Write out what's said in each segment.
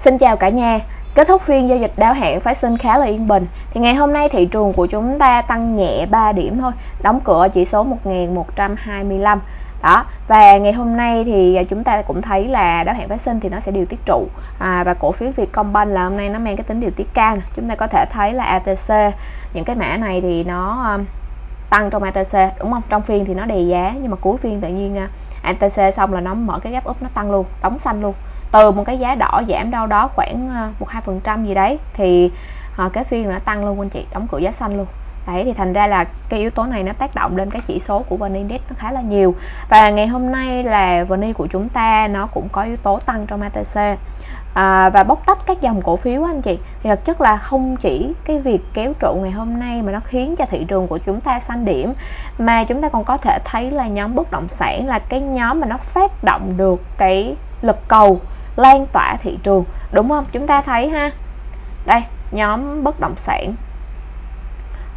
Xin chào cả nhà. Kết thúc phiên giao dịch đáo hạn phái sinh khá là yên bình. Thì ngày hôm nay thị trường của chúng ta tăng nhẹ 3 điểm thôi, đóng cửa chỉ số 1125. Đó, và ngày hôm nay thì chúng ta cũng thấy là đáo hạn phái sinh thì nó sẽ điều tiết trụ à, và cổ phiếu Vietcombank là hôm nay nó mang cái tính điều tiết cao. Chúng ta có thể thấy là ATC những cái mã này thì nó à, tăng trong ATC đúng không? Trong phiên thì nó đè giá nhưng mà cuối phiên tự nhiên à, ATC xong là nó mở cái gap up nó tăng luôn, đóng xanh luôn từ một cái giá đỏ giảm đâu đó khoảng ờ, một hai phần trăm gì đấy thì uh, cái phiên nó tăng luôn anh chị đóng cửa giá xanh luôn. Đấy thì thành ra là cái yếu tố này nó tác động lên cái chỉ số của VN Index nó khá là nhiều. Và ngày hôm nay là VN của chúng ta nó cũng có yếu tố tăng trong ATC à, và bóc tách các dòng cổ phiếu anh chị thì thực chất là không chỉ cái việc kéo trụ ngày hôm nay mà nó khiến cho thị trường của chúng ta xanh điểm mà chúng ta còn có thể thấy là nhóm bất động sản là cái nhóm mà nó phát động được cái lực cầu lan tỏa thị trường. Đúng không? Chúng ta thấy ha. Đây, nhóm bất động sản.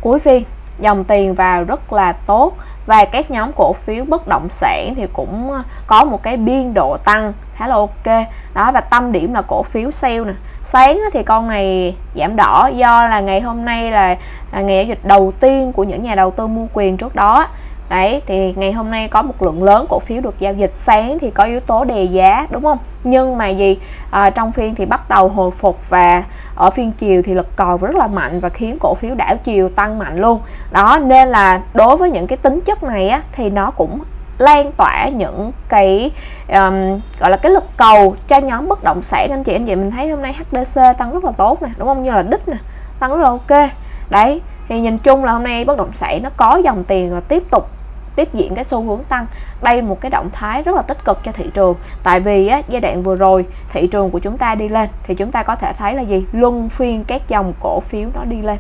Cuối phiên, dòng tiền vào rất là tốt và các nhóm cổ phiếu bất động sản thì cũng ờ, có một cái biên độ tăng khá là ok. Đó, và tâm điểm là cổ phiếu sale nè. Sáng thì con này giảm đỏ do là ngày hôm nay là à, ngày giao dịch đầu tiên của những nhà đầu tư mua quyền trước đó đấy thì ngày hôm nay có một lượng lớn cổ phiếu được giao dịch sáng thì có yếu tố đề giá đúng không? Nhưng mà gì à, trong phiên thì bắt đầu hồi phục và ở phiên chiều thì lực cầu rất là mạnh và khiến cổ phiếu đảo chiều tăng mạnh luôn. Đó nên là đối với những cái tính chất này á thì nó cũng lan tỏa những cái um, gọi là cái lực cầu cho nhóm bất động sản. Anh chị anh chị mình thấy hôm nay HDC tăng rất là tốt nè đúng không? Như là đích nè tăng rất là ok. Đấy thì nhìn chung là hôm nay bất động sản nó có dòng tiền và tiếp tục tiếp diễn cái xu hướng tăng. Đây một cái động thái rất là tích cực cho thị trường. Tại vì á, giai đoạn vừa rồi thị trường của chúng ta đi lên thì chúng ta có thể thấy là gì? Luân phiên các dòng cổ phiếu nó đi lên.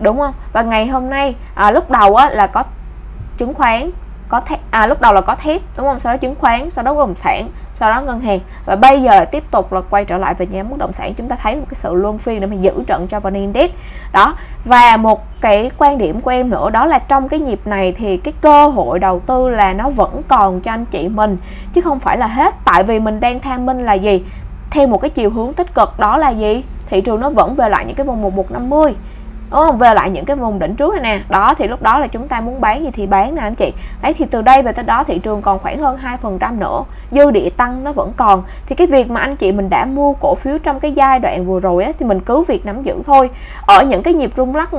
Đúng không? Và ngày hôm nay à, lúc đầu á, là có chứng khoán có thép, à, lúc đầu là có thép đúng không? Sau đó chứng khoán sau đó bất động sản sau đó ngân hàng. Và bây giờ tiếp tục là quay trở lại về nhóm bất động sản. Chúng ta thấy một cái sự luân phiên để mà giữ trận cho VN Index đó và một cái quan điểm của em nữa đó là trong cái nhịp này thì cái cơ hội đầu tư là nó vẫn còn cho anh chị mình chứ không phải là hết. Tại vì mình đang tham minh là gì? Theo một cái chiều hướng tích cực đó là gì? Thị trường nó vẫn về lại những cái vùng 1150 đúng không? Về lại những cái vùng đỉnh trước này nè. Đó thì lúc đó là chúng ta muốn bán gì thì bán nè anh chị. Đấy thì từ đây về tới đó thị trường còn khoảng hơn 2 phần trăm nữa. Dư địa tăng nó vẫn còn. Thì cái việc mà anh chị mình đã mua cổ phiếu trong cái giai đoạn vừa rồi á, thì mình cứ việc nắm giữ thôi. Ở những cái nhịp rung lắc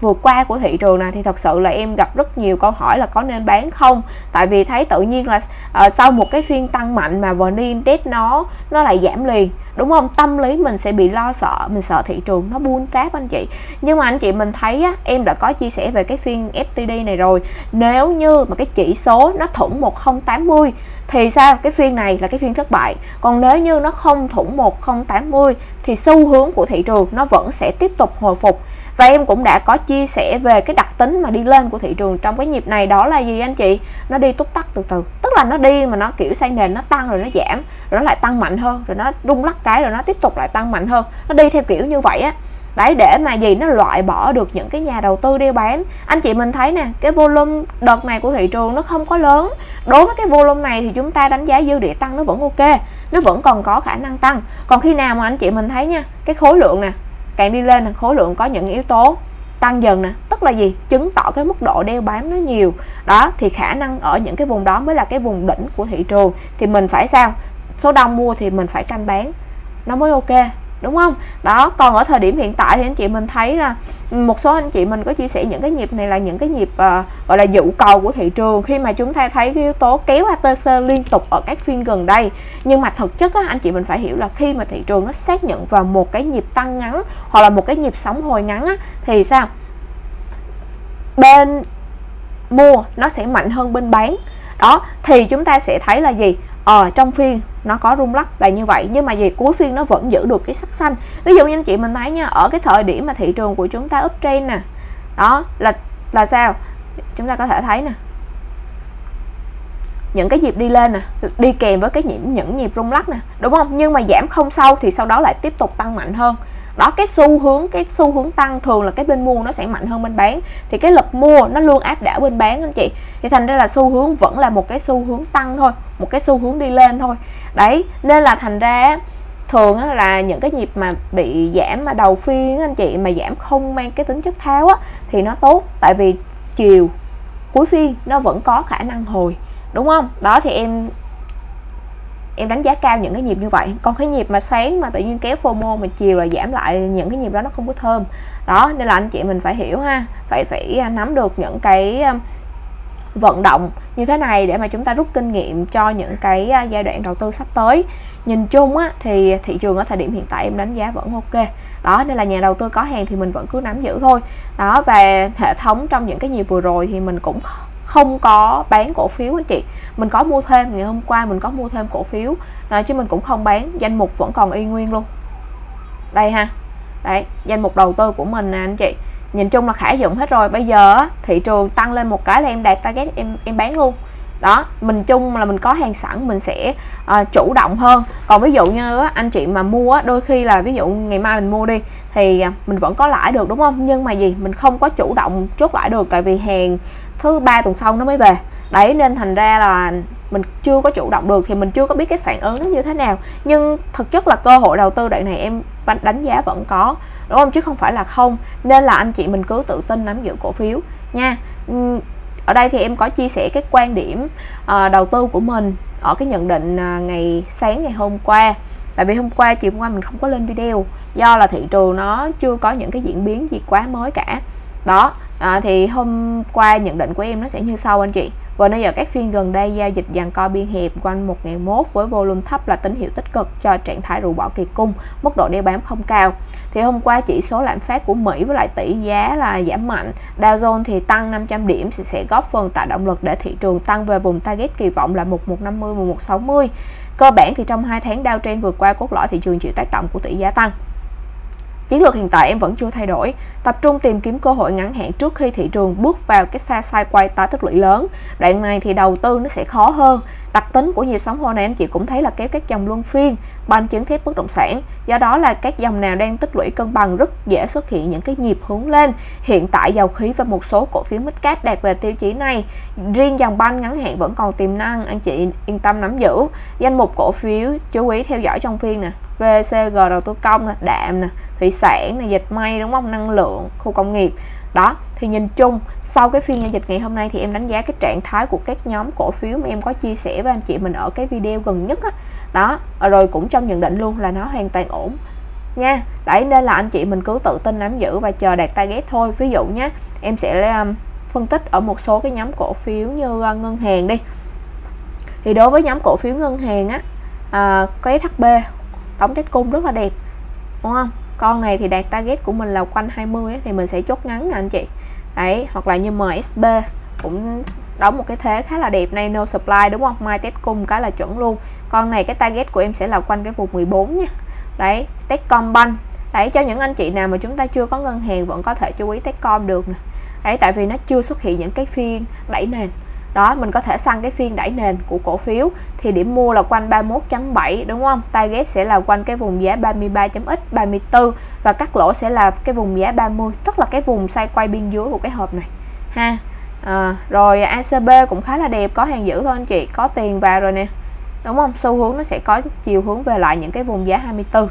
vừa qua của thị trường này thì thật sự là em gặp rất nhiều câu hỏi là có nên bán không? Tại vì thấy tự nhiên là uh, sau một cái phiên tăng mạnh mà VN Index nó nó lại giảm liền. Đúng không? Tâm lý mình sẽ bị lo sợ mình sợ thị trường nó buôn tráp anh chị. Nhưng mà anh chị mình thấy á, em đã có chia sẻ về cái phiên FTD này rồi. Nếu như mà cái chỉ số nó thủng 1080 thì sao? Cái phiên này là cái phiên thất bại. Còn nếu như nó không thủng 1080 thì xu hướng của thị trường nó vẫn sẽ tiếp tục hồi phục và em cũng đã có chia sẻ về cái đặc tính mà đi lên của thị trường trong cái nhịp này. Đó là gì anh chị? Nó đi túc tắc từ từ. Tức là nó đi mà nó kiểu xây nền nó tăng rồi nó giảm, rồi nó lại tăng mạnh hơn, rồi nó rung lắc cái rồi nó tiếp tục lại tăng mạnh hơn. Nó đi theo kiểu như vậy á. Đấy, để mà gì? Nó loại bỏ được những cái nhà đầu tư đeo bán anh chị mình thấy nè, cái volume đợt này của thị trường nó không có lớn. Đối với cái volume này thì chúng ta đánh giá dư địa tăng nó vẫn ok, nó vẫn còn có khả năng tăng. Còn khi nào mà anh chị mình thấy nha, cái khối lượng nè càng đi lên khối lượng có những yếu tố tăng dần nè, tức là gì? Chứng tỏ cái mức độ đeo bám nó nhiều. Đó, thì khả năng ở những cái vùng đó mới là cái vùng đỉnh của thị trường. Thì mình phải sao? Số đông mua thì mình phải canh bán. Nó mới ok đúng không? Đó còn ở thời điểm hiện tại thì anh chị mình thấy là ừ, một số anh chị mình có chia sẻ những cái nhịp này là những cái nhịp uh, gọi là dụ cầu của thị trường. Khi mà chúng ta thấy cái yếu tố kéo ATC liên tục ở các phiên gần đây. Nhưng mà thực chất á, anh chị mình phải hiểu là khi mà thị trường nó xác nhận vào một cái nhịp tăng ngắn hoặc là một cái nhịp sóng hồi ngắn á, thì sao? Bên mua nó sẽ mạnh hơn bên bán đó, thì chúng ta sẽ thấy là gì? Ờ trong phiên nó có rung lắc là như vậy, nhưng mà gì? Cuối phiên nó vẫn giữ được cái sắc xanh. Ví dụ như anh chị mình thấy nha, ở cái thời điểm mà thị trường của chúng ta uptrend nè, đó, là là sao? Chúng ta có thể thấy nè. Những cái nhịp đi lên nè, đi kèm với cái nhịp, những nhịp rung lắc nè, đúng không? Nhưng mà giảm không sâu thì sau đó lại tiếp tục tăng mạnh hơn đó cái xu hướng cái xu hướng tăng thường là cái bên mua nó sẽ mạnh hơn bên bán. Thì cái lực mua nó luôn áp đảo bên bán anh chị. Thì thành ra là xu hướng vẫn là một cái xu hướng tăng thôi một cái xu hướng đi lên thôi. Đấy nên là thành ra thường là những cái nhịp mà bị giảm mà đầu phiên anh chị mà giảm không mang cái tính chất tháo á, thì nó tốt. Tại vì chiều cuối phiên nó vẫn có khả năng hồi đúng không? Đó thì em em đánh giá cao những cái nhịp như vậy. Còn cái nhịp mà sáng mà tự nhiên kéo FOMO mà chiều là giảm lại những cái nhịp đó nó không có thơm. Đó nên là anh chị mình phải hiểu ha. Phải phải à, nắm được những cái à, vận động như thế này để mà chúng ta rút kinh nghiệm cho những cái à, giai đoạn đầu tư sắp tới. Nhìn chung á, thì thị trường ở thời điểm hiện tại em đánh giá vẫn ok. Đó nên là nhà đầu tư có hàng thì mình vẫn cứ nắm giữ thôi. Đó và hệ thống trong những cái nhịp vừa rồi thì mình cũng không có bán cổ phiếu anh chị. Mình có mua thêm ngày hôm qua mình có mua thêm cổ phiếu. À, chứ mình cũng không bán danh mục vẫn còn y nguyên luôn. Đây ha. Đấy danh mục đầu tư của mình nè anh chị. Nhìn chung là khả dụng hết rồi. Bây giờ thị trường tăng lên một cái là em đạt target em em bán luôn. Đó mình chung là mình có hàng sẵn mình sẽ uh, chủ động hơn. Còn ví dụ như uh, anh chị mà mua đôi khi là ví dụ ngày mai mình mua đi thì uh, mình vẫn có lãi được đúng không? Nhưng mà gì? Mình không có chủ động chốt lãi được tại vì hàng thứ ba tuần sau nó mới về. Đấy nên thành ra là mình chưa có chủ động được thì mình chưa có biết cái phản ứng nó như thế nào. Nhưng thực chất là cơ hội đầu tư đoạn này em đánh giá vẫn có đúng không? Chứ không phải là không. Nên là anh chị mình cứ tự tin nắm giữ cổ phiếu nha. Ở đây thì em có chia sẻ cái quan điểm uh, đầu tư của mình ở cái nhận định uh, ngày sáng ngày hôm qua. Tại vì hôm qua chiều hôm qua mình không có lên video do là thị trường nó chưa có những cái diễn biến gì quá mới cả. Đó à, thì hôm qua nhận định của em nó sẽ như sau anh chị và bây giờ các phiên gần đây giao dịch dàn co biên hiệp quanh 1001 với volume thấp là tín hiệu tích cực cho trạng thái rũ bỏ kỳ cung, mức độ đeo bám không cao. Thì hôm qua chỉ số lạm phát của Mỹ với lại tỷ giá là giảm mạnh, Dow Jones thì tăng 500 điểm sẽ, sẽ góp phần tạo động lực để thị trường tăng về vùng target kỳ vọng là 1150 1160. Cơ bản thì trong hai tháng downtrend vừa qua cốt lõi thị trường chịu tác động của tỷ giá tăng. Chiến lược hiện tại em vẫn chưa thay đổi, tập trung tìm kiếm cơ hội ngắn hạn trước khi thị trường bước vào cái pha quay tái tích lũy lớn. Đoạn này thì đầu tư nó sẽ khó hơn. Đặc tính của nhịp sóng hôm nay anh chị cũng thấy là kéo các dòng luân phiên, banh chứng thép bất động sản. Do đó là các dòng nào đang tích lũy cân bằng rất dễ xuất hiện những cái nhịp hướng lên. Hiện tại dầu khí và một số cổ phiếu midcap đạt về tiêu chí này. Riêng dòng banh ngắn hạn vẫn còn tiềm năng, anh chị yên tâm nắm giữ. Danh mục cổ phiếu chú ý theo dõi trong phiên nè. VCG đầu tư công nè, đạm nè, thủy sản nè, dịch may đúng không? Năng lượng, khu công nghiệp. Đó, thì nhìn chung sau cái phiên giao dịch ngày hôm nay thì em đánh giá cái trạng thái của các nhóm cổ phiếu mà em có chia sẻ với anh chị mình ở cái video gần nhất á. Đó, rồi cũng trong nhận định luôn là nó hoàn toàn ổn nha. Đấy nên là anh chị mình cứ tự tin nắm giữ và chờ đạt target thôi. Ví dụ nhé, em sẽ um, phân tích ở một số cái nhóm cổ phiếu như uh, ngân hàng đi. Thì đối với nhóm cổ phiếu ngân hàng á, à, cái SHB đóng kết cung rất là đẹp đúng không? Con này thì đạt target của mình là quanh 20 ấy, thì mình sẽ chốt ngắn nè anh chị. Đấy hoặc là như MSB cũng đóng một cái thế khá là đẹp này no supply đúng không? Mai test cung cái là chuẩn luôn. Con này cái target của em sẽ là quanh cái vùng 14 nha. Đấy Techcombank đấy cho những anh chị nào mà chúng ta chưa có ngân hàng vẫn có thể chú ý Techcom được nè. Đấy tại vì nó chưa xuất hiện những cái phiên đẩy nền đó mình có thể săn cái phiên đẩy nền của cổ phiếu. Thì điểm mua là quanh 31.7 đúng không? Target sẽ là quanh cái vùng giá 33.x 34 và cắt lỗ sẽ là cái vùng giá 30 tức là cái vùng xoay quay biên dưới của cái hộp này. Ha. À, rồi ACB cũng khá là đẹp có hàng giữ thôi anh chị có tiền vào rồi nè. Đúng không? Xu hướng nó sẽ có chiều hướng về lại những cái vùng giá 24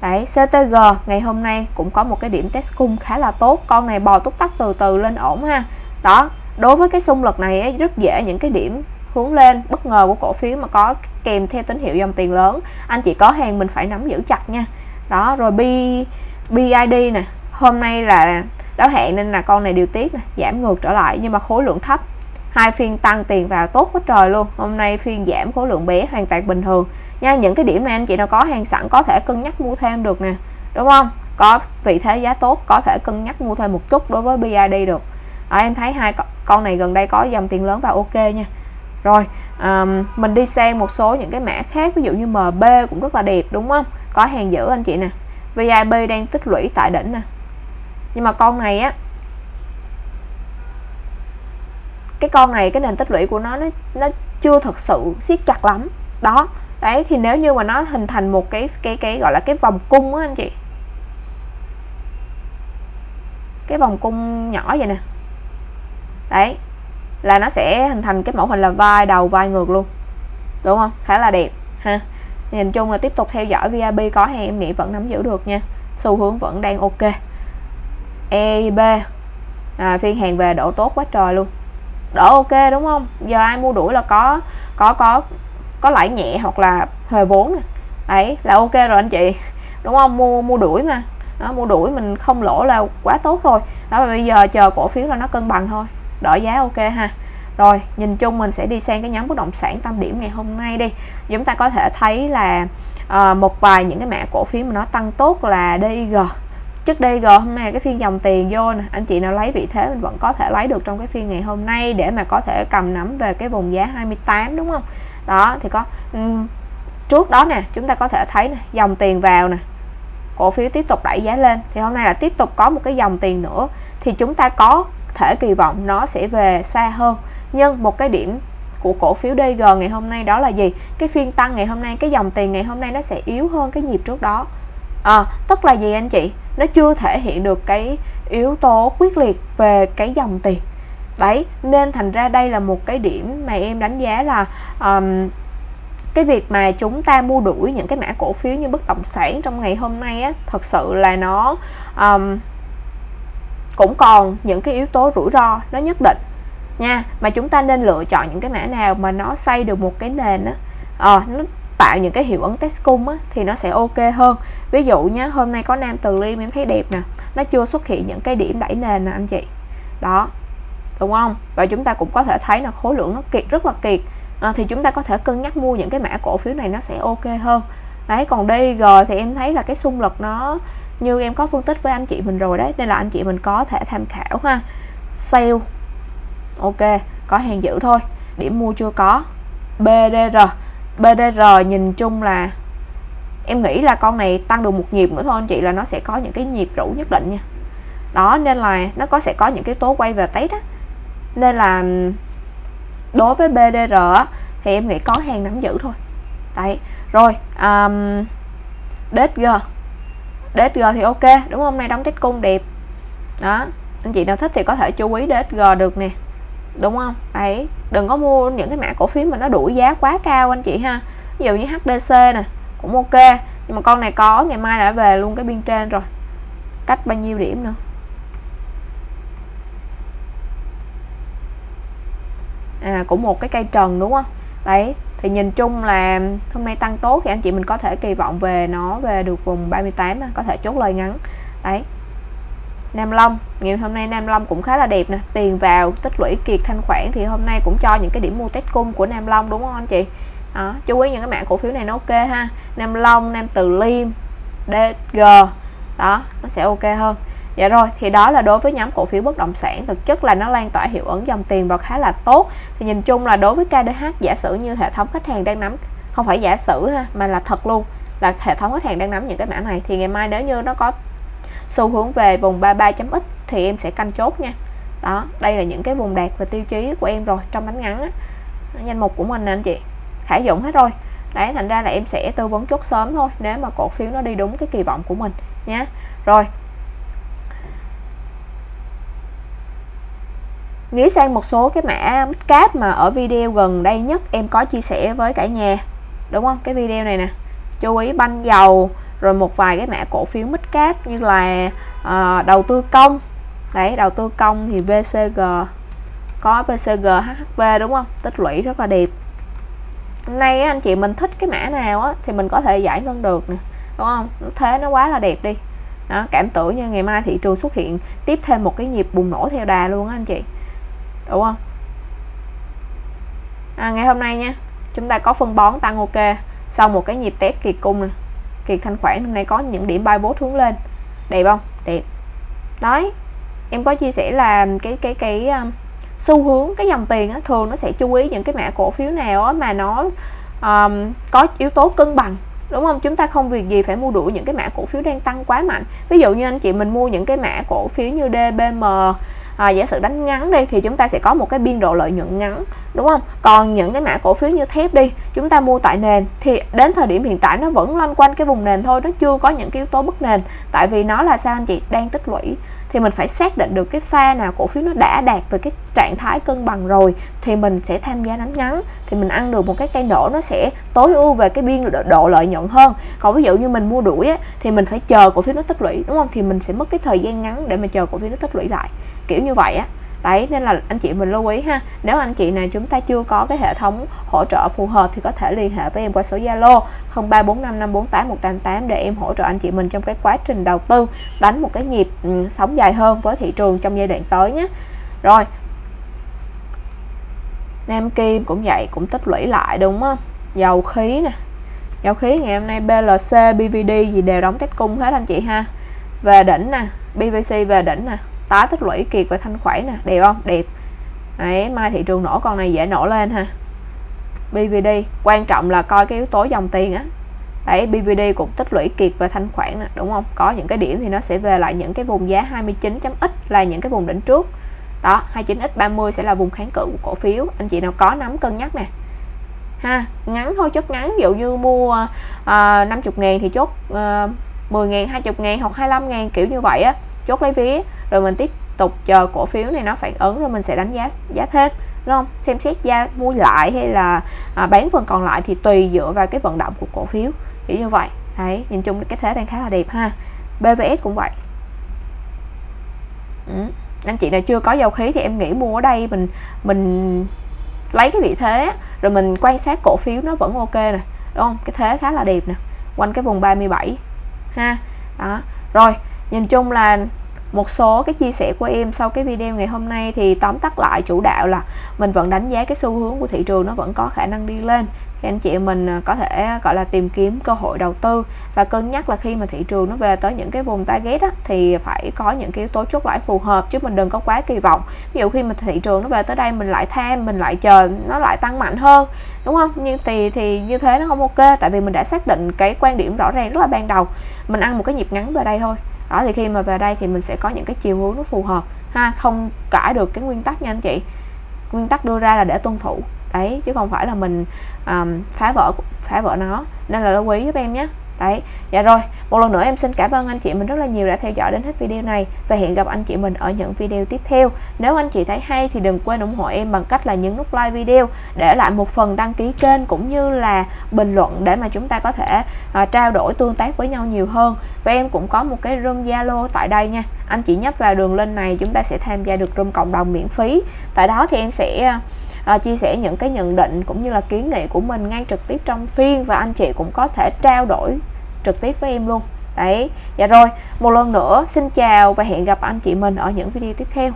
Đấy, CTG ngày hôm nay cũng có một cái điểm test cung khá là tốt. Con này bò túc tắc từ từ lên ổn ha. Đó, đối với cái xung lực này ấy, rất dễ những cái điểm hướng lên bất ngờ của cổ phiếu mà có kèm theo tín hiệu dòng tiền lớn. Anh chị có hàng mình phải nắm giữ chặt nha. Đó rồi B, BID nè. Hôm nay là đáo hạn nên là con này điều tiết nè giảm ngược trở lại nhưng mà khối lượng thấp. Hai phiên tăng tiền vào tốt quá trời luôn. Hôm nay phiên giảm khối lượng bé hoàn toàn bình thường. Nha những cái điểm này anh chị nào có hàng sẵn có thể cân nhắc mua thêm được nè. Đúng không? Có vị thế giá tốt có thể cân nhắc mua thêm một chút đối với BID được à, em thấy hai con này gần đây có dòng tiền lớn và ok nha. Rồi um, mình đi sang một số những cái mã khác ví dụ như MB cũng rất là đẹp đúng không? Có hàng giữ anh chị nè. VIP đang tích lũy tại đỉnh nè. Nhưng mà con này á cái con này cái nền tích lũy của nó nó, nó chưa thật sự siết chặt lắm. Đó đấy thì nếu như mà nó hình thành một cái cái cái gọi là cái vòng cung á anh chị. Cái vòng cung nhỏ vậy nè đấy là nó sẽ hình thành cái mẫu hình là vai đầu vai ngược luôn. Đúng không? Khá là đẹp ha. Nhìn chung là tiếp tục theo dõi vip có hay em nghĩ vẫn nắm giữ được nha. Xu hướng vẫn đang ok. EIB à, phiên hàng về độ tốt quá trời luôn. Đỡ ok đúng không? Giờ ai mua đuổi là có có có có lãi nhẹ hoặc là hơi vốn nè. Đấy là ok rồi anh chị. Đúng không? Mua mua đuổi mà. Đó, mua đuổi mình không lỗ là quá tốt rồi. Đó và bây giờ chờ cổ phiếu là nó cân bằng thôi đỡ giá ok ha. Rồi nhìn chung mình sẽ đi sang cái nhóm bất động sản tâm điểm ngày hôm nay đi. Chúng ta có thể thấy là uh, một vài những cái mã cổ phiếu mà nó tăng tốt là DIG trước DG hôm nay cái phiên dòng tiền vô nè. Anh chị nào lấy vị thế mình vẫn có thể lấy được trong cái phiên ngày hôm nay để mà có thể cầm nắm về cái vùng giá 28 đúng không? Đó thì có um, trước đó nè chúng ta có thể thấy nè dòng tiền vào nè. Cổ phiếu tiếp tục đẩy giá lên. Thì hôm nay là tiếp tục có một cái dòng tiền nữa. Thì chúng ta có thể kỳ vọng nó sẽ về xa hơn. Nhưng một cái điểm của cổ phiếu DG ngày hôm nay đó là gì? Cái phiên tăng ngày hôm nay cái dòng tiền ngày hôm nay nó sẽ yếu hơn cái nhịp trước đó. À, tức là gì anh chị? Nó chưa thể hiện được cái yếu tố quyết liệt về cái dòng tiền. Đấy nên thành ra đây là một cái điểm mà em đánh giá là um, cái việc mà chúng ta mua đuổi những cái mã cổ phiếu như bất động sản trong ngày hôm nay á thật sự là nó um, cũng còn những cái yếu tố rủi ro nó nhất định. Nha mà chúng ta nên lựa chọn những cái mã nào mà nó xây được một cái nền á à, nó tạo những cái hiệu ứng test cung á thì nó sẽ ok hơn. Ví dụ nhé hôm nay có nam từ liêm em thấy đẹp nè nó chưa xuất hiện những cái điểm đẩy nền nè anh chị. Đó đúng không? Và chúng ta cũng có thể thấy là khối lượng nó kiệt rất là kiệt. À, thì chúng ta có thể cân nhắc mua những cái mã cổ phiếu này nó sẽ ok hơn. Đấy còn DG thì em thấy là cái xung lực nó như em có phân tích với anh chị mình rồi đấy nên là anh chị mình có thể tham khảo ha. Sale. Ok có hàng giữ thôi. Điểm mua chưa có. BDR BDR nhìn chung là em nghĩ là con này tăng được một nhịp nữa thôi anh chị là nó sẽ có những cái nhịp rủ nhất định nha. Đó nên là nó có sẽ có những cái tố quay về tết á. Nên là đối với BDR thì em nghĩ có hàng nắm giữ thôi. Đấy rồi um, DSG DSG thì ok, đúng không? Nay đóng tích cung đẹp. Đó, anh chị nào thích thì có thể chú ý DSG được nè. Đúng không? Đấy, đừng có mua những cái mã cổ phiếu mà nó đuổi giá quá cao anh chị ha. Ví dụ như HDC nè, cũng ok. Nhưng mà con này có, ngày mai đã về luôn cái biên trên rồi. Cách bao nhiêu điểm nữa? À cũng một cái cây trần đúng không? Đấy thì nhìn chung là hôm nay tăng tốt thì anh chị mình có thể kỳ vọng về nó về được vùng 38 có thể chốt lời ngắn. Đấy. Nam Long ngày hôm nay Nam Long cũng khá là đẹp nè. Tiền vào tích lũy kiệt thanh khoản thì hôm nay cũng cho những cái điểm mua test cung của Nam Long đúng không anh chị? Đó, chú ý những cái mã cổ phiếu này nó ok ha. Nam Long Nam Từ Liêm DG đó nó sẽ ok hơn. Dạ rồi, thì đó là đối với nhóm cổ phiếu bất động sản thực chất là nó lan tỏa hiệu ứng dòng tiền vào khá là tốt. Thì nhìn chung là đối với KDH giả sử như hệ thống khách hàng đang nắm không phải giả sử ha, mà là thật luôn là hệ thống khách hàng đang nắm những cái mã này thì ngày mai nếu như nó có xu hướng về vùng 33.x thì em sẽ canh chốt nha. Đó, đây là những cái vùng đạt và tiêu chí của em rồi trong đánh ngắn á. Danh mục của mình nè anh chị. Khả dụng hết rồi. Đấy, thành ra là em sẽ tư vấn chốt sớm thôi nếu mà cổ phiếu nó đi đúng cái kỳ vọng của mình nhé. Rồi, nghĩ sang một số cái mã cáp mà ở video gần đây nhất em có chia sẻ với cả nhà. Đúng không? Cái video này nè. Chú ý banh dầu rồi một vài cái mã cổ phiếu mít cáp như là uh, đầu tư công. Đấy đầu tư công thì VCG có VCG HHV đúng không? Tích lũy rất là đẹp. Hôm nay anh chị mình thích cái mã nào á, thì mình có thể giải ngân được nè. Đúng không? Thế nó quá là đẹp đi. Đó, cảm tưởng như ngày mai thị trường xuất hiện tiếp thêm một cái nhịp bùng nổ theo đà luôn á anh chị đúng không? À, ngày hôm nay nha chúng ta có phân bón tăng ok sau một cái nhịp test kiệt cung này kiệt thanh khoản hôm nay có những điểm bay vốt hướng lên. Đẹp không? Đẹp. Đấy em có chia sẻ là cái cái cái um, xu hướng cái dòng tiền á, thường nó sẽ chú ý những cái mã cổ phiếu nào á, mà nó um, có yếu tố cân bằng đúng không? Chúng ta không việc gì phải mua đuổi những cái mã cổ phiếu đang tăng quá mạnh. Ví dụ như anh chị mình mua những cái mã cổ phiếu như DBM à, giả sử đánh ngắn đi thì chúng ta sẽ có một cái biên độ lợi nhuận ngắn đúng không? Còn những cái mã cổ phiếu như thép đi chúng ta mua tại nền thì đến thời điểm hiện tại nó vẫn loanh quanh cái vùng nền thôi nó chưa có những cái yếu tố bất nền tại vì nó là sao anh chị? Đang tích lũy. Thì mình phải xác định được cái pha nào cổ phiếu nó đã đạt về cái trạng thái cân bằng rồi thì mình sẽ tham gia đánh ngắn. Thì mình ăn được một cái cây nổ nó sẽ tối ưu về cái biên độ, độ lợi nhuận hơn. Còn ví dụ như mình mua đuổi á, thì mình phải chờ cổ phiếu nó tích lũy đúng không? Thì mình sẽ mất cái thời gian ngắn để mà chờ cổ phiếu nó tích lũy lại kiểu như vậy á. Đấy nên là anh chị mình lưu ý ha. Nếu anh chị này chúng ta chưa có cái hệ thống hỗ trợ phù hợp thì có thể liên hệ với em qua số Zalo 0345548188 để em hỗ trợ anh chị mình trong cái quá trình đầu tư đánh một cái nhịp ừ, um, sống dài hơn với thị trường trong giai đoạn tới nhé. Rồi. Nam Kim cũng vậy cũng tích lũy lại đúng không? Dầu khí nè. Dầu khí ngày hôm nay BLC BVD gì đều đóng tết cung hết anh chị ha. Về đỉnh nè BVC về đỉnh nè tái tích lũy kiệt và thanh khoản nè. Đẹp không? Đẹp. Đấy mai thị trường nổ con này dễ nổ lên ha. BVD quan trọng là coi cái yếu tố dòng tiền á. Đấy BVD cũng tích lũy kiệt và thanh khoản nè đúng không? Có những cái điểm thì nó sẽ về lại những cái vùng giá 29.x là những cái vùng đỉnh trước. Đó 29x 30 sẽ là vùng kháng cự của cổ phiếu. Anh chị nào có nắm cân nhắc nè. Ha ngắn thôi chốt ngắn. Ví dụ như mua à, 50 ngàn thì chốt à, 10 ngàn 20 ngàn hoặc 25 ngàn kiểu như vậy á. Chốt lấy vía rồi mình tiếp tục chờ cổ phiếu này nó phản ứng rồi mình sẽ đánh giá giá thêm đúng không? Xem xét giá mua lại hay là à, bán phần còn lại thì tùy dựa vào cái vận động của cổ phiếu. Kiểu như vậy. Đấy nhìn chung cái thế đang khá là đẹp ha. BVS cũng vậy. Ừ. anh chị nào chưa có dầu khí thì em nghĩ mua ở đây mình mình lấy cái vị thế rồi mình quan sát cổ phiếu nó vẫn ok nè đúng không? Cái thế khá là đẹp nè. Quanh cái vùng 37 ha. Đó rồi nhìn chung là một số cái chia sẻ của em sau cái video ngày hôm nay thì tóm tắt lại chủ đạo là mình vẫn đánh giá cái xu hướng của thị trường nó vẫn có khả năng đi lên. Thì anh chị mình à, có thể gọi là tìm kiếm cơ hội đầu tư. Và cân nhắc là khi mà thị trường nó về tới những cái vùng target á, thì phải có những cái yếu tố chốt lãi phù hợp chứ mình đừng có quá kỳ vọng. Ví dụ khi mà thị trường nó về tới đây mình lại tham mình lại chờ nó lại tăng mạnh hơn đúng không? Nhưng thì thì như thế nó không ok tại vì mình đã xác định cái quan điểm rõ ràng rất là ban đầu. Mình ăn một cái nhịp ngắn về đây thôi đó thì khi mà về đây thì mình sẽ có những cái chiều hướng nó phù hợp ha? Không cãi được cái nguyên tắc nha anh chị. Nguyên tắc đưa ra là để tuân thủ. Đấy chứ không phải là mình um, phá vỡ phá vỡ nó. Nên là lưu ý giúp em nhé đấy dạ rồi. Một lần nữa em xin cảm ơn anh chị mình rất là nhiều đã theo dõi đến hết video này và hẹn gặp anh chị mình ở những video tiếp theo. Nếu anh chị thấy hay thì đừng quên ủng hộ em bằng cách là nhấn nút like video để lại một phần đăng ký kênh cũng như là bình luận để mà chúng ta có thể à, trao đổi tương tác với nhau nhiều hơn. Và em cũng có một cái room Zalo tại đây nha. Anh chị nhấp vào đường link này chúng ta sẽ tham gia được room cộng đồng miễn phí. Tại đó thì em sẽ uh, chia sẻ những cái nhận định cũng như là kiến nghị của mình ngay trực tiếp trong phiên và anh chị cũng có thể trao đổi trực tiếp với em luôn. Đấy dạ rồi. Một lần nữa xin chào và hẹn gặp anh chị mình ở những video tiếp theo.